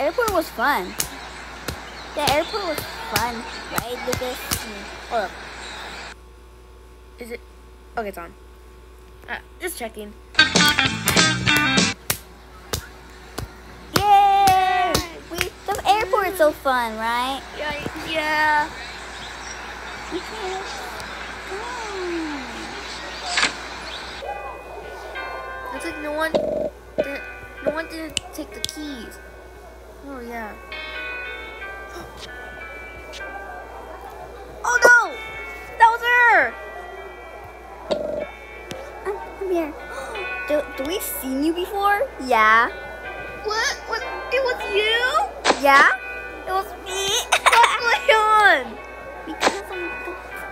airport was fun. The airport was fun, right, Lucas? Hold up. Is it? Okay, it's on. Uh, just checking. Yay! We the airport is so fun, right? Yeah, yeah. Okay. Looks like no one, did, no one didn't take the keys. Oh yeah. Oh no! That was her. Um, I'm, I'm here. Do, do we seen you before? Yeah. What? What? It was you? Yeah? It was me. What's going on? because I'm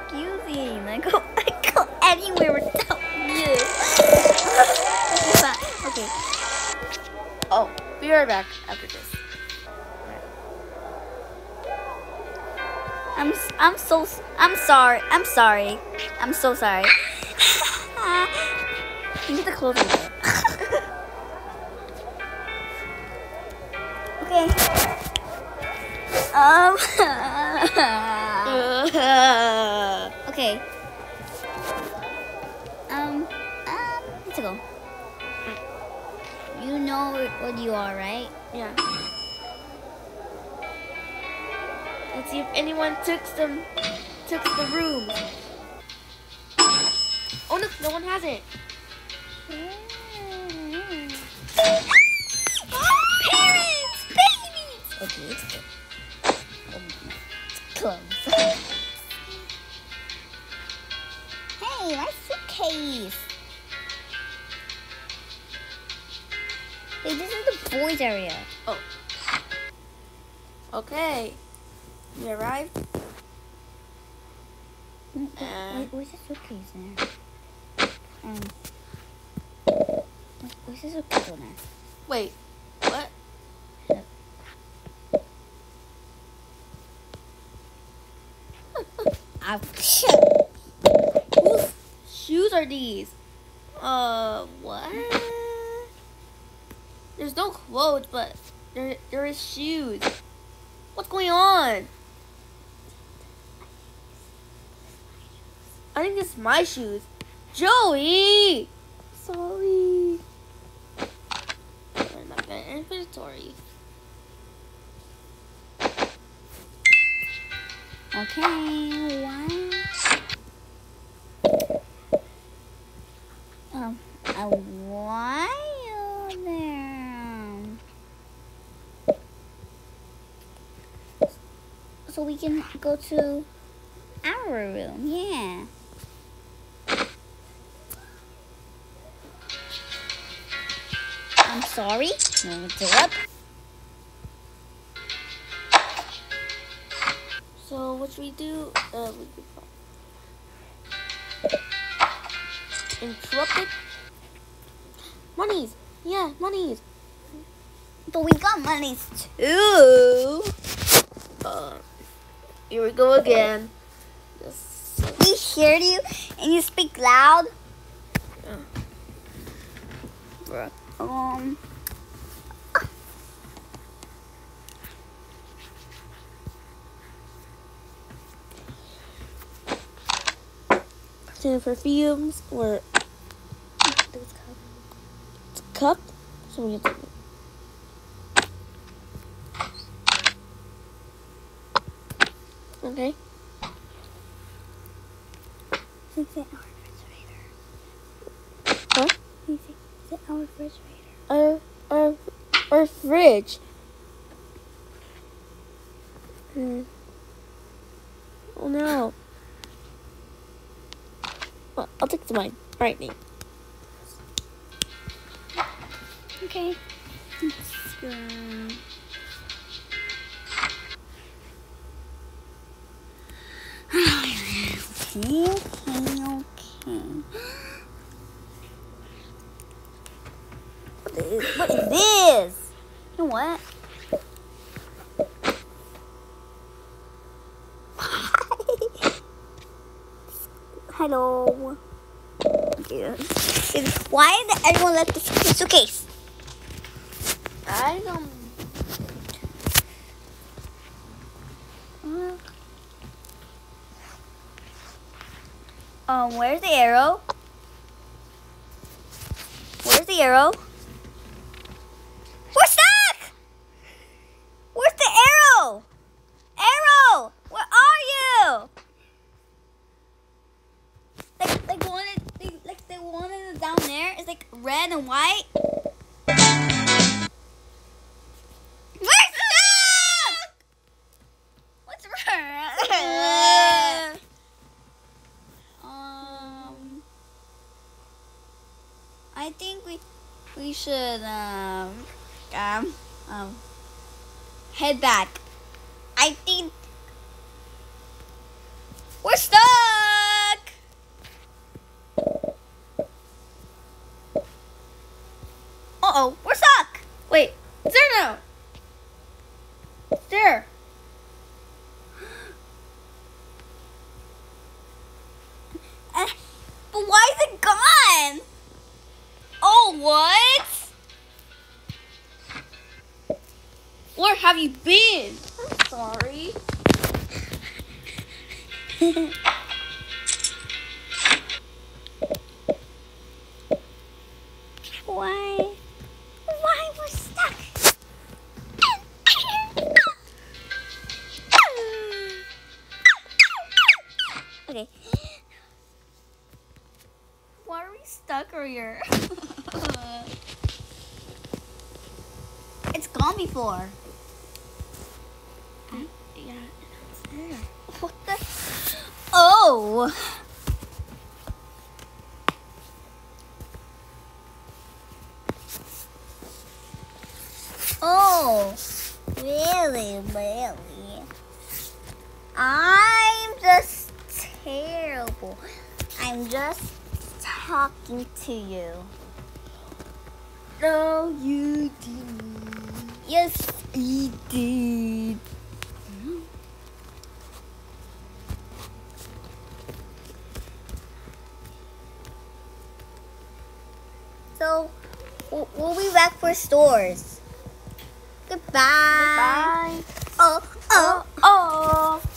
confusing. I go, I go anywhere without you. okay. Okay. Oh, be right back after this. I'm so I'm sorry. I'm sorry. I'm so sorry. you need close it. okay. Um. okay. Um. Um. Let's go. You know what you are, right? yeah. Let's see if anyone took some, took the room. Oh no, no one has it. Parents, babies. Okay. Oh, it's close. hey, my suitcase. Hey, this is the boys' area. Oh. Okay. You arrived? Mm, Uh. Wait, where's the suitcase there? Um. where- Where's the suitcase on there? Wait. What? I'll Whose shoes are these? Uh, what? There's no clothes, but there there is shoes. What's going on? I think it's my shoes. Joey! Sorry. I'm not gonna inventory. Okay, one. Um, a while there. So we can go to our room, yeah. Sorry. Up. So what should we do? Uh, we could interrupted. Monies. Yeah, monies. But we got monies too. Uh, here we go again. We hear you and you speak loud. bruh. Um. Some perfumes or it's cup. So we have to. Okay. Is it our refrigerator? Huh? It our refrigerator? Our our our fridge. Hmm. Oh no. Well, I'll take to mine. Brightening. Okay. Let's go. Okay. What is, what is this? You know what? Hello. Okay. Why did everyone left the suitcase? I don't. Um, where's the arrow? Where's the arrow? We're stuck! Where's the arrow? Arrow! Where are you? Like, like one, of- they, like the one is down there is like red and white. Um, I think we we should um um um head back. I think we're stuck. Uh oh, we're stuck. Wait, it's there now. It's there. Uh, but why is it gone? Oh, what? Where have you been? I'm sorry. Why are we stuck here? it's gone before. Yeah, it's there. What the? Oh. Oh, really, really? I'm just terrible. I'm just talking to you. No, you didn't. Yes, you did. So, we'll we'll be back for stores. Goodbye. Bye. Oh, oh, oh.